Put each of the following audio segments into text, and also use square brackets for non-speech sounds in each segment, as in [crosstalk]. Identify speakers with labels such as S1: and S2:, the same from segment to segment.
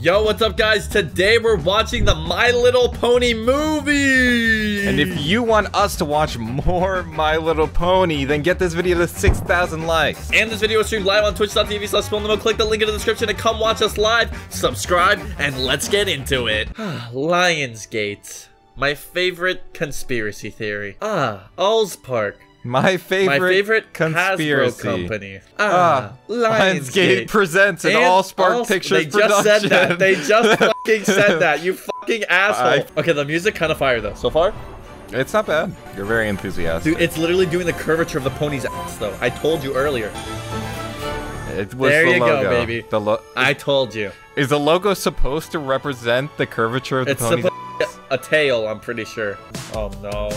S1: Yo, what's up, guys? Today we're watching the My Little Pony movie.
S2: And if you want us to watch more My Little Pony, then get this video to 6,000 likes.
S1: And this video is streamed live on twitch.tv slash Click the link in the description and come watch us live. Subscribe, and let's get into it. [sighs] Lionsgate. My favorite conspiracy theory. Ah, Allspark.
S2: My favorite,
S1: My favorite
S2: conspiracy.
S1: Hasbro company.
S2: Ah,
S1: Ah,
S2: Lionsgate
S1: Lionsgate.
S2: presents an
S1: All
S2: Spark
S1: also-
S2: Pictures
S1: They just said that. They just [laughs] fucking said that. You fucking asshole.
S2: I-
S1: Okay, the music kind of fire though. So far,
S2: It's not bad. You're very enthusiastic.
S1: dude, it's literally doing the curvature of the pony's ass though. I told you earlier.
S2: it was
S1: there
S2: the
S1: you go, baby.
S2: The lo-
S1: I told you.
S2: is the logo supposed to represent the curvature of the
S1: It's
S2: pony's
S1: supposed a tail. I'm pretty sure. Oh no.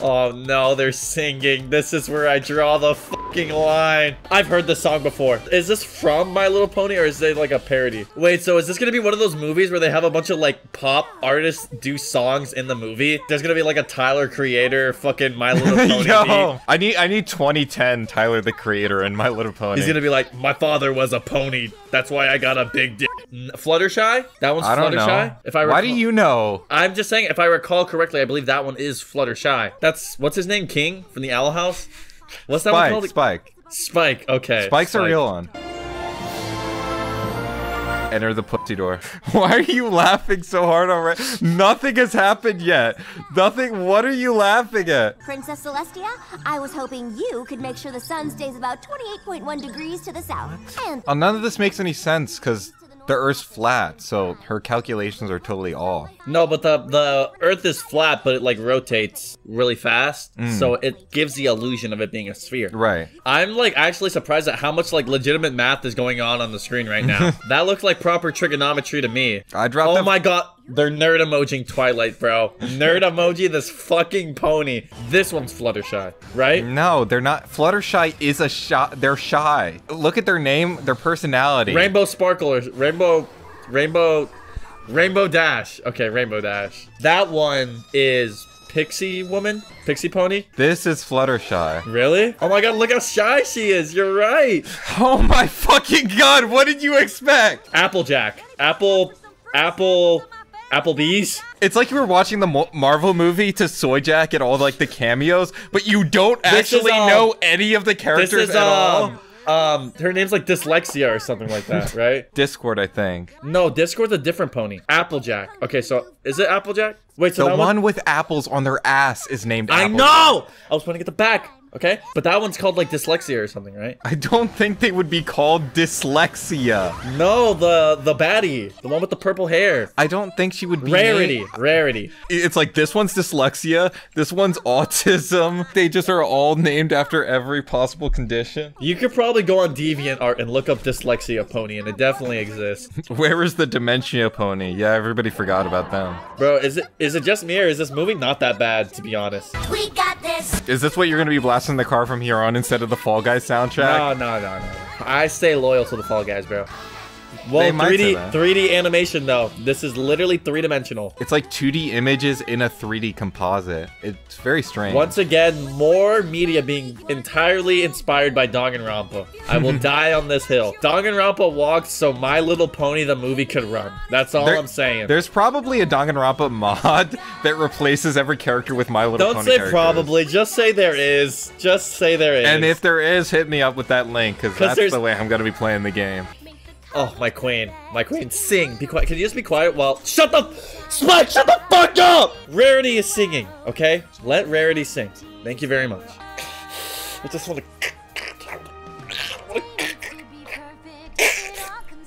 S1: Oh no, they're singing. This is where I draw the fucking line. I've heard this song before. Is this from My Little Pony or is it like a parody? Wait, so is this gonna be one of those movies where they have a bunch of like pop artists do songs in the movie? There's gonna be like a Tyler Creator fucking My Little [laughs] Pony.
S2: Yo, I need I need 2010 Tyler the Creator and My Little Pony.
S1: He's gonna be like, my father was a pony. That's why I got a big dick. Fluttershy? That one's
S2: I don't
S1: Fluttershy.
S2: know.
S1: If I recall,
S2: Why do you know?
S1: I'm just saying, if I recall correctly, I believe that one is Fluttershy. That's what's his name, King from the Owl House. What's that one called?
S2: Spike.
S1: Spike. Okay.
S2: Spike's a real one. Enter the pussy door. [laughs] Why are you laughing so hard already? Nothing has happened yet. Nothing. What are you laughing at?
S3: Princess Celestia, I was hoping you could make sure the sun stays about 28.1 degrees to the south. And
S2: Oh, none of this makes any sense because the Earth's flat, so her calculations are totally off.
S1: No, but the the Earth is flat, but it like rotates really fast,
S2: Mm.
S1: so it gives the illusion of it being a sphere.
S2: Right.
S1: I'm like actually surprised at how much like legitimate math is going on on the screen right now. [laughs] that looks like proper trigonometry to me.
S2: I dropped
S1: Oh my god, they're nerd emojing Twilight, bro. Nerd emoji this fucking pony. This one's Fluttershy, right?
S2: No, they're not. Fluttershy is a shy. They're shy. Look at their name, their personality.
S1: Rainbow Sparkle or Rainbow, Rainbow, Rainbow Dash. Okay, Rainbow Dash. That one is Pixie Woman, Pixie Pony.
S2: This is Fluttershy.
S1: Really? Oh my god, look how shy she is. You're right.
S2: Oh my fucking god! What did you expect?
S1: Applejack, Apple, Apple, Applebee's.
S2: It's like you were watching the Mo- Marvel movie to Soyjack and all like the cameos, but you don't
S1: This is,
S2: actually
S1: um,
S2: know any of the
S1: This
S2: characters
S1: is
S2: at all.
S1: um, um, her name's like Dyslexia or something like that, [laughs] right?
S2: Discord, I think.
S1: No, Discord's a different pony. Applejack. Okay, so is it Applejack? Wait, so
S2: The
S1: that
S2: one with apples on their ass is named.
S1: I know. I was pointing at the back. Okay, but that one's called like dyslexia or something, right?
S2: I don't think they would be called dyslexia.
S1: No, the the baddie, the one with the purple hair.
S2: I don't think she would be.
S1: Rarity,
S2: named-
S1: rarity.
S2: It's like this one's dyslexia, this one's autism. They just are all named after every possible condition.
S1: You could probably go on DeviantArt and look up dyslexia pony, and it definitely exists. [laughs]
S2: Where is the dementia pony? Yeah, everybody forgot about them.
S1: Bro, is it is it just me or is this movie not that bad to be honest?
S3: we got
S2: Is this what you're gonna be blasting the car from here on instead of the Fall Guys soundtrack?
S1: No, no, no, no. I stay loyal to the Fall Guys, bro. Well,
S2: might
S1: 3D
S2: that.
S1: 3D animation though. This is literally three dimensional.
S2: It's like 2D images in a 3D composite. It's very strange.
S1: Once again, more media being entirely inspired by Danganronpa. I will [laughs] die on this hill. Danganronpa walked so My Little Pony the movie could run. That's all
S2: There-
S1: I'm saying.
S2: There's probably a Danganronpa mod [laughs] that replaces every character with My Little
S1: Don't
S2: Pony
S1: say
S2: characters.
S1: probably. Just say there is. Just say there is.
S2: And if there is, hit me up with that link, because that's the way I'm gonna be playing the game.
S1: Oh, my queen, my queen, sing. Be quiet. Can you just be quiet while? Shut the, Spike. Shut the fuck up. Rarity is singing. Okay, let Rarity sing. Thank you very much. I just want to.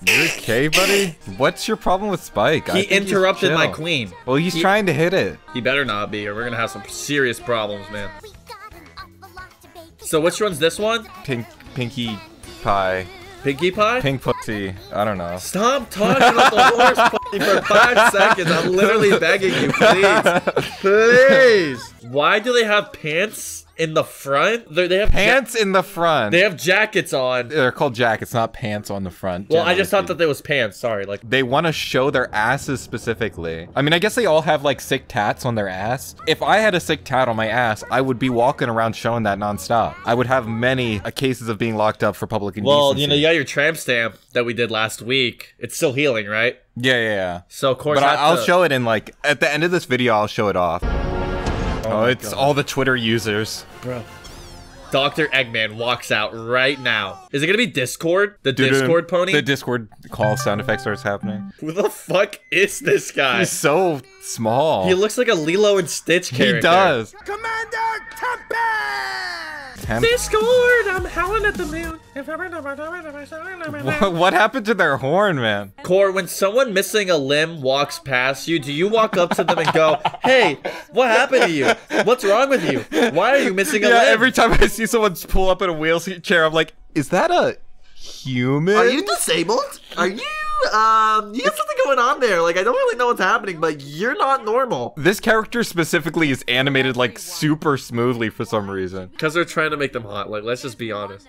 S2: You okay, buddy? What's your problem with Spike?
S1: He interrupted my queen.
S2: Well, he's
S1: He-
S2: trying to hit it.
S1: He better not be, or we're gonna have some serious problems, man.
S3: We got an awful lot to bake.
S1: So which one's this one?
S2: Pink, pinky pie,
S1: Pinkie Pie?
S2: pink pussy. I don't know.
S1: Stop talking about the horse for five seconds. I'm literally begging you, please. Please. Why do they have pants in the front. They're, they have
S2: Pants in the front.
S1: they have jackets on.
S2: They're called jackets, not pants on the front.
S1: Well, I just thought that they was pants. Sorry, like
S2: they want to show their asses specifically. I mean, I guess they all have like sick tats on their ass. If I had a sick tat on my ass, I would be walking around showing that nonstop. I would have many uh, cases of being locked up for public indecency.
S1: well, you know, you got your tramp stamp that we did last week. It's still healing, right?
S2: Yeah, yeah, yeah.
S1: So of course,
S2: But I,
S1: I have
S2: I'll
S1: to-
S2: show it in like at the end of this video. I'll show it off. Oh, oh
S1: my
S2: it's
S1: God.
S2: all the Twitter users.
S1: bro. Dr. Eggman walks out right now. Is it gonna be Discord? The Discord pony?
S2: The Discord call sound effect starts happening.
S1: Who the fuck is this guy?
S2: He's so small.
S1: He looks like a Lilo and Stitch character.
S2: He does.
S4: Commander Tempest!
S2: Temp-
S1: Discord, I'm howling at the moon.
S2: what, what happened to their horn, man?
S1: Core, when someone missing a limb walks past you, do you walk up to them and go, "Hey, what happened to you? What's wrong with you? Why are you missing a
S2: Yeah,
S1: limb?"
S2: every time I see someone pull up in a wheelchair, I'm like, is that a human?
S5: Are you disabled? Are you, um, you have something going on there. Like, I don't really know what's happening, but you're not normal.
S2: This character specifically is animated like super smoothly for some reason.
S1: Because they're trying to make them hot. Like, let's just be honest.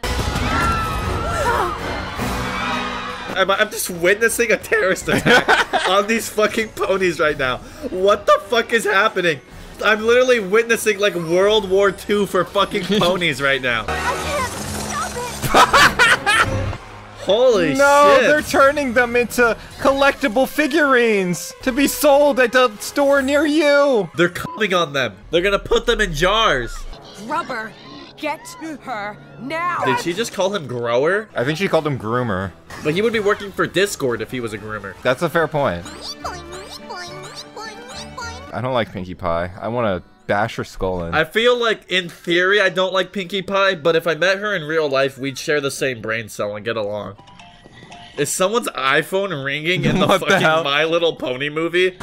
S1: I'm, I'm just witnessing a terrorist attack [laughs] on these fucking ponies right now. What the fuck is happening? I'm literally witnessing like World War II for fucking [laughs] ponies right now. [laughs]
S3: I can't stop it.
S1: Holy
S2: No,
S1: shit.
S2: they're turning them into collectible figurines to be sold at a store near you.
S1: They're coming on them. They're gonna put them in jars.
S6: Grubber, get to her now.
S1: Did she just call him grower?
S2: I think she called him groomer.
S1: But he would be working for Discord if he was a groomer.
S2: That's a fair point. I don't like Pinkie Pie. I want to bash her skull in.
S1: I feel like in theory I don't like Pinkie Pie, but if I met her in real life, we'd share the same brain cell and get along. Is someone's iPhone ringing in the [laughs]
S2: What
S1: fucking
S2: hell?
S1: My Little Pony movie?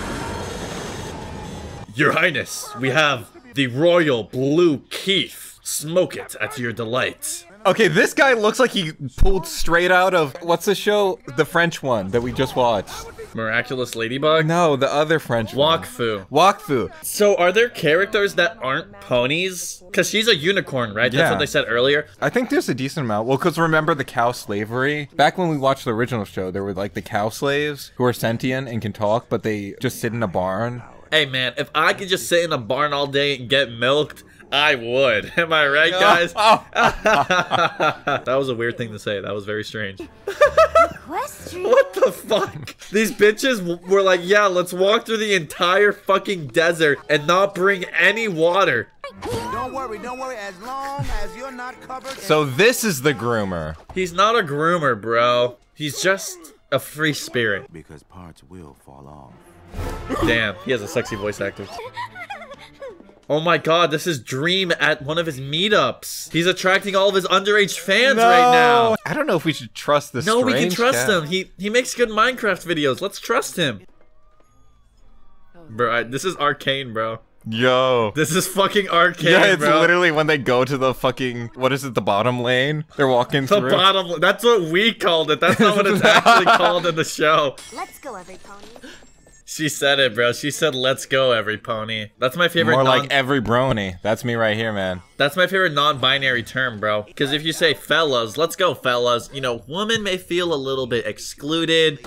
S1: Your Highness, we have the Royal Blue Keith. Smoke it at your delight.
S2: Okay, this guy looks like he pulled straight out of what's the show? The French one that we just watched.
S1: Miraculous Ladybug?
S2: No, the other French one.
S1: Wakfu.
S2: Wakfu.
S1: So are there characters that aren't ponies? Because she's a unicorn, right? That's
S2: Yeah.
S1: what they said earlier.
S2: I think there's a decent amount. Well, because remember the cow slavery? Back when we watched the original show, there were like the cow slaves who are sentient and can talk, but they just sit in a barn.
S1: Hey man, if I could just sit in a barn all day and get milked, I would. [laughs] Am I right, guys?
S2: Oh, [laughs] [laughs]
S1: that was a weird thing to say. That was very strange.
S3: Question.
S1: What the fuck? These bitches were like, yeah, let's walk through the entire fucking desert and not bring any water.
S4: Don't worry, don't worry, as long as you're not covered
S2: so this is the groomer.
S1: He's not a groomer, bro. He's just a free spirit.
S4: because parts will fall off.
S1: Damn, he has a sexy voice actor. [laughs] Oh my god, this is Dream at one of his meetups. He's attracting all of his underage fans right now.
S2: I don't know if we should trust this.
S1: No, we can trust
S2: cat.
S1: him. He he makes good Minecraft videos. Let's trust him. Bro, I, this is arcane, bro.
S2: Yo.
S1: This is fucking arcane,
S2: Yeah, it's
S1: bro.
S2: literally when they go to the fucking what is it, the bottom lane? They're walking
S1: the
S2: through.
S1: The bottom. That's what we called it. That's not what it's [laughs] actually called in the show.
S3: Let's go, every pony.
S1: She said it, bro. She said, "Let's go, every pony." That's my favorite.
S2: More like every brony. That's me right here, man.
S1: That's my favorite non-binary term, bro. Because if you say fellas, let's go, fellas. You know, women may feel a little bit excluded.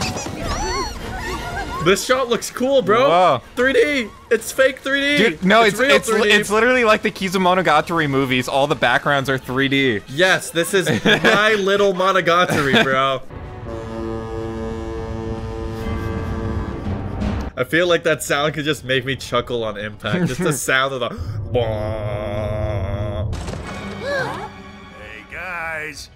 S1: This shot looks cool, bro.
S2: Whoa.
S1: 3D. It's fake 3D.
S2: Dude, no, it's it's
S1: 3D.
S2: it's literally like the Kizumonogatari movies. All the backgrounds are 3D.
S1: Yes, this is [laughs] my little Monogatari, bro. I feel like that sound could just make me chuckle on impact. Just the [laughs] sound of the. Bwah.
S7: Hey guys,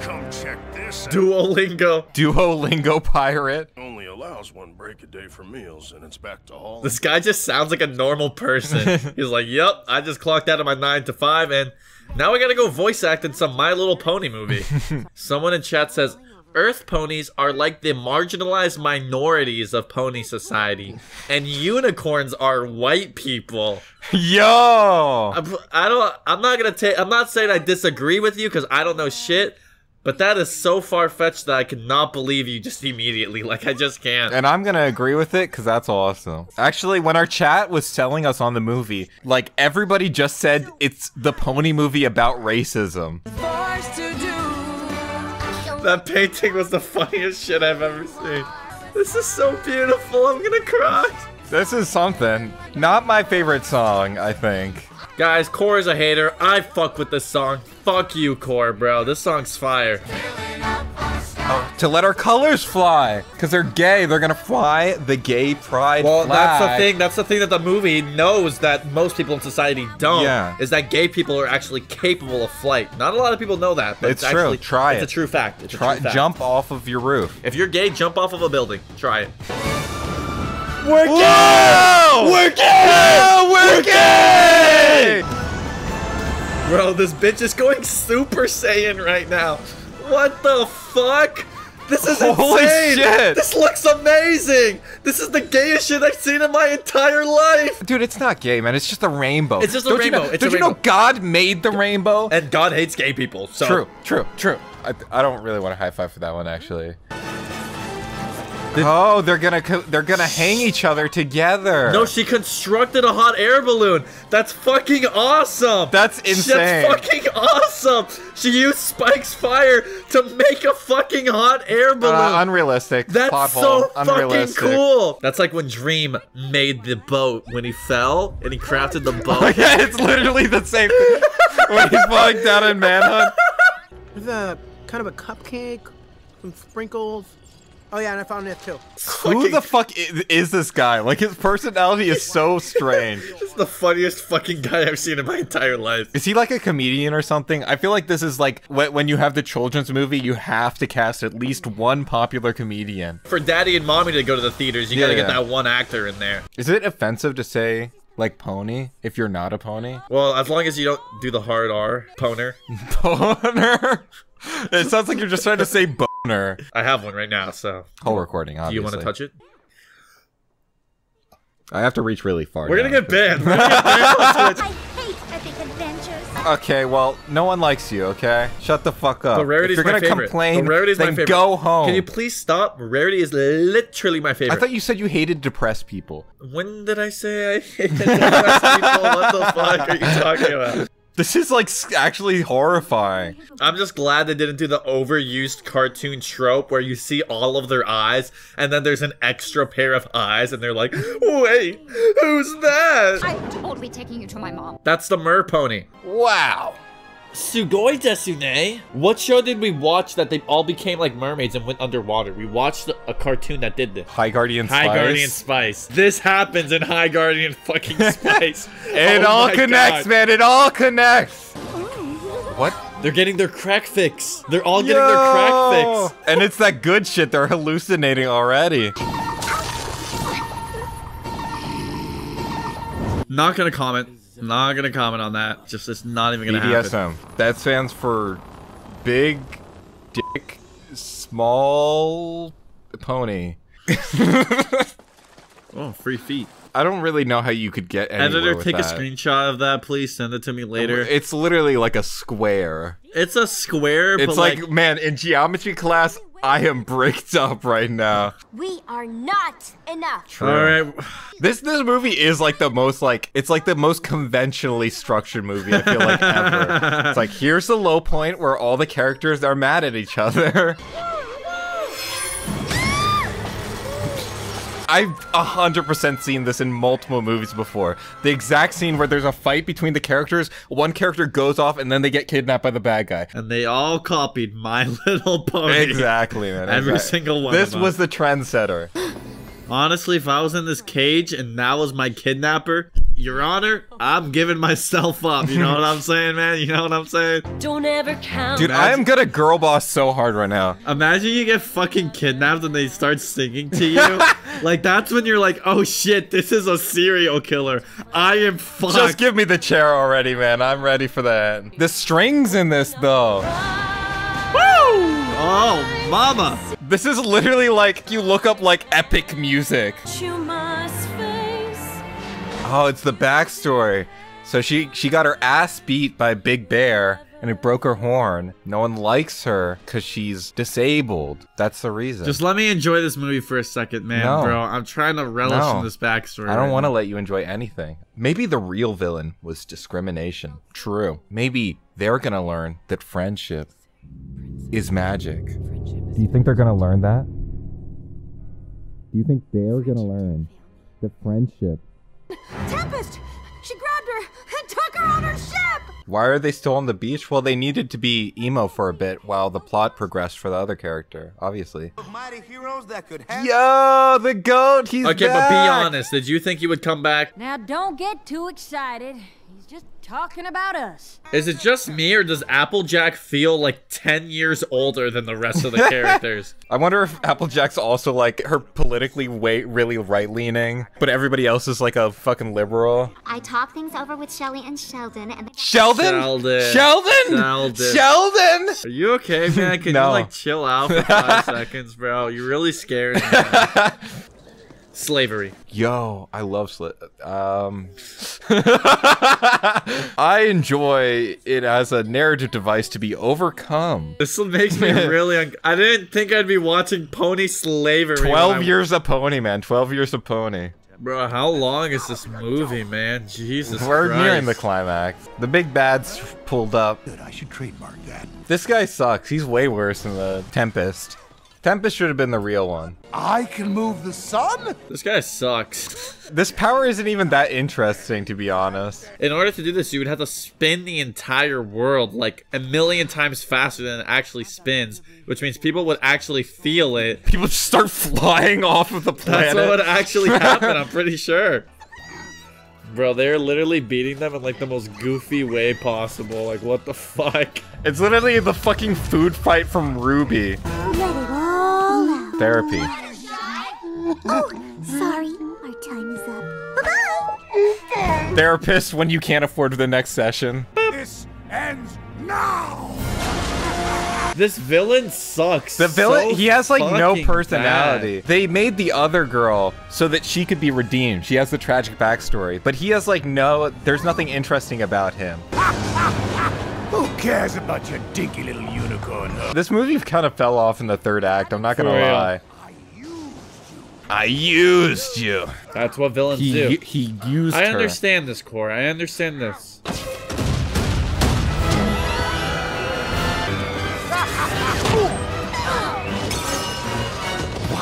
S7: come check this out.
S1: Duolingo.
S2: Duolingo pirate.
S7: Only allows one break a day for meals, and it's back to all.
S1: This guy just sounds like a normal person. [laughs] He's like, "Yep, I just clocked out of my nine to five, and now I gotta go voice act in some My Little Pony movie." [laughs] Someone in chat says, "Earth ponies are like the marginalized minorities of pony society, and unicorns are white people."
S2: Yo.
S1: I'm- I don't. I'm not gonna take. I'm not saying I disagree with you because I don't know shit. But that is so far fetched that I cannot believe you just immediately. [laughs] Like I just can't.
S2: And I'm gonna agree with it because that's awesome. Actually, when our chat was telling us on the movie, like everybody just said it's the pony movie about racism.
S6: Forced to do.
S1: That painting was the funniest shit I've ever seen. This is so beautiful. I'm gonna cry.
S2: This is something. Not my favorite song, I think.
S1: Guys, Core is a hater. I fuck with this song. Fuck you, Core, bro. This song's fire.
S2: To let our colors fly, because they're gay. They're gonna fly the gay pride
S1: Well,
S2: flag.
S1: that's the thing. That's the thing that the movie knows that most people in society don't.
S2: Yeah.
S1: Is that gay people are actually capable of flight. Not a lot of people know that. But
S2: It's
S1: it's,
S2: true.
S1: Actually,
S2: Try
S1: it's
S2: it.
S1: a true fact. It's
S2: Try
S1: a true fact.
S2: jump off of your roof.
S1: If you're gay, jump off of a building. Try it.
S2: We're gay! We're gay! We're gay!
S1: Bro, this bitch is going Super Saiyan right now. What the fuck? This is
S2: Holy
S1: insane.
S2: shit.
S1: This looks amazing. This is the gayest shit I've seen in my entire life.
S2: Dude, it's not gay, man. It's just a rainbow.
S1: It's just a
S2: Don't You
S1: rainbow.
S2: know, don't you know. God made the rainbow?
S1: And God hates gay people. So
S2: True, true, true. I, I don't really want to high five for that one, actually. Oh, they're gonna they're gonna hang each other together.
S1: No, she constructed a hot air balloon. That's fucking awesome.
S2: That's insane.
S1: That's fucking awesome. She used Spike's fire to make a fucking hot air balloon.
S2: uh, unrealistic.
S1: That's
S2: Plot
S1: so
S2: hole.
S1: fucking cool. That's like when Dream made the boat when he fell and he crafted the boat. [laughs]
S2: yeah, it's literally the same thing. [laughs] when he's falling down in Manhunt.
S8: With a kind of a cupcake, some sprinkles. Oh yeah, and I found it too.
S2: Who
S1: Fucking-
S2: the fuck is, is this guy? Like his personality is so [laughs] strange.
S1: This is the funniest fucking guy I've seen in my entire life.
S2: Is he like a comedian or something? I feel like this is like when you have the children's movie, you have to cast at least one popular comedian.
S1: For daddy and mommy to go to the theaters, you gotta
S2: Yeah,
S1: get
S2: yeah.
S1: that one actor in there.
S2: Is it offensive to say like pony if you're not a pony?
S1: Well, as long as you don't do the hard R, poner. [laughs]
S2: Boner. It sounds like you're just trying to say boner.
S1: I have one right now, so.
S2: Whole recording,
S1: Do you want to touch it?
S2: I have to reach really far.
S1: We're gonna get banned. We're gonna get banned.
S3: I hate epic adventures.
S2: Okay, well, no one likes you. Okay, shut the fuck up.
S1: But Rarity's
S2: if you're
S1: my
S2: gonna
S1: favorite.
S2: complain,
S1: but Rarity's
S2: then
S1: my favorite.
S2: go home.
S1: Can you please stop? Rarity is literally my favorite.
S2: I thought you said you hated depressed people.
S1: When did I say I hated depressed people? What the fuck are you talking about?
S2: This is like actually horrifying.
S1: I'm just glad they didn't do the overused cartoon trope where you see all of their eyes and then there's an extra pair of eyes and they're like, wait, who's that?
S9: I'm totally taking you to my mom.
S1: That's the mer pony.
S2: Wow.
S1: Sugoi Desune. What show did we watch that they all became like mermaids and went underwater? We watched a cartoon that did this.
S2: High Guardian
S1: High
S2: Spice.
S1: Guardian Spice. This happens in High Guardian fucking [laughs] Spice.
S2: It
S1: Oh
S2: all connects,
S1: God.
S2: man. It all connects. What?
S1: They're getting their crack fix. They're all getting their crack fix.
S2: And it's that good shit. They're hallucinating already.
S1: Not gonna comment. Not gonna comment on that. Just it's not even gonna happen.
S2: BDSM. That stands for big dick small pony. [laughs]
S1: Oh, free feet.
S2: I don't really know how you could get anywhere
S1: Editor, take
S2: that.
S1: a screenshot of that, please. Send it to me later.
S2: It's literally like a square.
S1: It's a square,
S2: It's
S1: but
S2: like,
S1: like,
S2: man, in geometry class, I am bricked up right now.
S3: We are not enough. True.
S1: all right.
S2: This this movie is like the most like it's like the most conventionally structured movie I feel like ever. It's like here's the low point where all the characters are mad at each other. [laughs] I've a hundred percent seen this in multiple movies before. The exact scene where there's a fight between the characters, one character goes off and then they get kidnapped by the bad guy.
S1: And they all copied My [laughs] Little Pony.
S2: Exactly, man.
S1: Every
S2: exactly.
S1: single one.
S2: This
S1: of them.
S2: was the trendsetter.
S1: honestly, if I was in this cage and that was my kidnapper, Your Honor, I'm giving myself up. You know what I'm [laughs] saying, man? You know what I'm saying?
S6: Don't ever count.
S2: Dude, I am gonna girl boss so hard right now.
S1: Imagine you get fucking kidnapped and they start singing to you. [laughs] like that's when you're like, oh shit, this is a serial killer. I am fucked.
S2: Just give me the chair already, man. I'm ready for that. The strings in this, though. Woo!
S1: Oh, mama.
S2: This is literally like you look up like epic music.
S6: You must face.
S2: Oh, it's the backstory. So she she got her ass beat by Big Bear, and it broke her horn. No one likes her because she's disabled. That's the reason.
S1: Just let me enjoy this movie for a second, man,
S2: No.
S1: bro. I'm trying to relish
S2: No.
S1: in this backstory.
S2: I don't
S1: right
S2: want to let you enjoy anything. Maybe the real villain was discrimination. True. Maybe they're gonna learn that friendship is magic. Do you think they're gonna learn that? Do you think they're gonna learn that friendship?
S3: Tempest! She grabbed her and took her on her ship!
S2: Why are they still on the beach? Well, they needed to be emo for a bit while the plot progressed for the other character, obviously.
S4: Mighty heroes that could have.
S2: Yo, the goat, he's
S1: Okay, but be honest. Did you think he would come back?
S6: Now don't get too excited. He's just talking about us.
S1: Is it just me, or does Applejack feel like 10 years older than the rest of the [laughs] characters?
S2: I wonder if Applejack's also like her politically way really right leaning, but everybody else is like a fucking liberal.
S10: I talked things over with Shelly and Sheldon, and they
S2: Sheldon?
S1: Sheldon.
S2: Sheldon?
S1: Sheldon.
S2: Sheldon?
S1: Are you okay, man? Can [laughs]
S2: No.
S1: you like chill out for five [laughs] seconds, bro? You're really scared. me. Slavery.
S2: Yo, I love slit. Um, [laughs] I enjoy it as a narrative device to be overcome.
S1: This makes me [laughs] really. Un- I didn't think I'd be watching pony slavery.
S2: Twelve years of pony, man. Twelve years of pony.
S1: Bro, how long is this movie, man? Jesus
S2: We're
S1: Christ.
S2: nearing the climax. The big bad's pulled up.
S4: Good, I should trademark that.
S2: This guy sucks. He's way worse than the Tempest. Tempest should have been the real one.
S4: I can move the sun?
S1: This guy sucks. [laughs]
S2: This power isn't even that interesting, to be honest.
S1: In order to do this, you would have to spin the entire world like a million times faster than it actually spins, which means people would actually feel it. [laughs]
S2: People just start flying off of the planet.
S1: That's what would actually [laughs] happen, I'm pretty sure. Bro, they're literally beating them in like the most goofy way possible. Like, what the fuck?
S2: It's literally the fucking food fight from
S3: RWBY.
S2: Therapy.
S3: Oh, sorry. Our time is up. Bye-bye.
S2: Therapist when you can't afford the next session.
S4: This ends now!
S1: This villain sucks.
S2: The villain,
S1: so
S2: he has like no personality.
S1: bad.
S2: They made the other girl so that she could be redeemed. She has the tragic backstory, but he has like no, there's nothing interesting about him. [laughs]
S4: Who cares about your dinky little unicorn? huh?
S2: This movie kind of fell off in the third act, I'm not gonna
S1: For real.
S2: lie. I used you.
S1: That's what villains
S2: He,
S1: do.
S2: he used
S1: I
S2: her.
S1: understand this, Core. I understand this.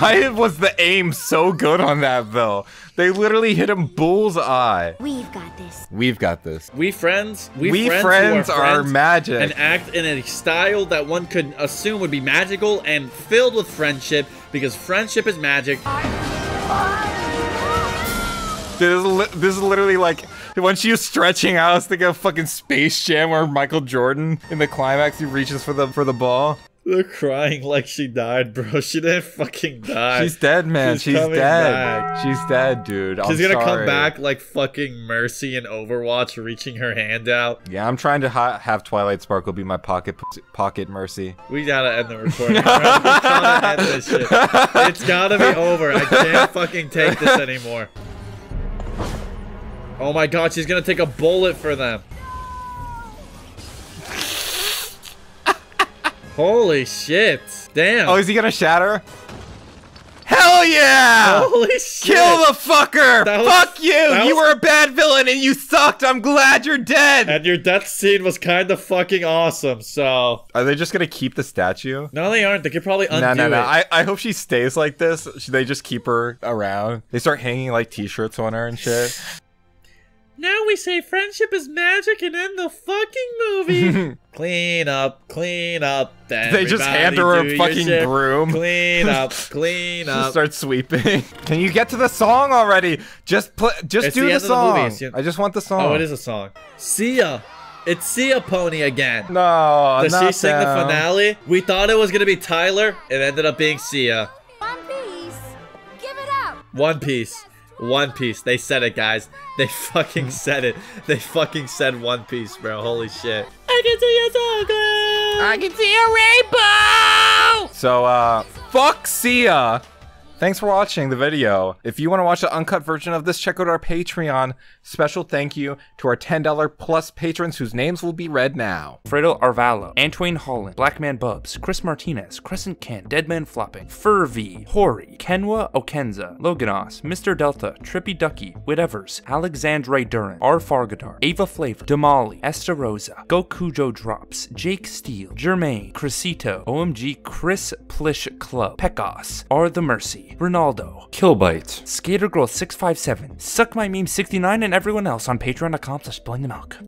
S2: Why was the aim so good on that though? They literally hit him bullseye.
S3: We've got this.
S2: We've got this.
S1: We friends, we,
S2: We
S1: friends,
S2: friends
S1: who
S2: are
S1: friends
S2: magic.
S1: and act in a style that one could assume would be magical and filled with friendship because friendship is magic.
S2: This is, li- this is literally like when she was stretching out. I was thinking of fucking Space Jam where Michael Jordan in the climax he reaches for the for the ball.
S1: They're crying like she died, bro. [laughs] She didn't fucking die.
S2: She's dead, man.
S1: She's
S2: She's, dead.
S1: back.
S2: She's dead, dude. I'm
S1: She's gonna come back like fucking Mercy in Overwatch, reaching her hand out.
S2: Yeah, I'm trying to ha- have Twilight Sparkle be my pocket pocket mercy.
S1: We gotta end the recording. We gotta end this shit. It's gotta be over. I can't fucking take this anymore. Oh my god, she's gonna take a bullet for them. Holy shit. Damn.
S2: Oh, is he gonna shatter? Hell yeah!
S1: Holy shit.
S2: Kill the fucker!
S1: Was-
S2: Fuck you! You
S1: was-
S2: were a bad villain and you sucked. I'm glad you're dead.
S1: And your death scene was kind of fucking awesome, so.
S2: Are they just gonna keep the statue?
S1: No, they aren't. They could probably undo
S2: No, no, no.
S1: it.
S2: I, I hope she stays like this. Should they just keep her around? They start hanging like t-shirts on her and shit.
S1: Now we say friendship is magic and end the fucking movie. [laughs] clean up, clean up.
S2: They just hand her a fucking broom.
S1: Clean [laughs] up, clean
S2: Just
S1: up.
S2: start sweeping. [laughs] Can you get to the song already? Just play. Just
S1: It's
S2: do
S1: the
S2: the,
S1: end the
S2: song.
S1: movie. The-
S2: I just want the song.
S1: Oh, it is a song. Sia. It's Sia Pony again.
S2: No,
S1: Does she
S2: not
S1: sing the finale? We thought it was gonna be Tyler. It ended up being Sia.
S3: One piece. Give it up.
S1: One Piece. One Piece. They said it, guys. They fucking said it. They fucking said One Piece, bro. Holy shit. I can see your soul.
S2: I can see a rainbow. So, uh, fuck Sia Thanks for watching the video. If you want to watch the uncut version of this, check out our Patreon. Special thank you to our $10 plus patrons whose names will be read now.
S11: Fredo Arvalo, Antoine Holland, Blackman Bubs, Chris Martinez, Crescent Ken, Deadman Flopping, Furvy, Hori, Kenwa Okenza, Loganos, Mr. Delta, Trippy Ducky, Whatevers, Alexandre Duran, R. Fargadar, Ava Flavor, Damali, Esther Rosa, Gokujo Drops, Jake Steele, Jermaine, Crisito, OMG Chris Plish Club, Pecos, R. The Mercy, Ronaldo, Killbite, Skater Girl 657, Suck My Meme 69, and everyone else on patreon.com slash milk.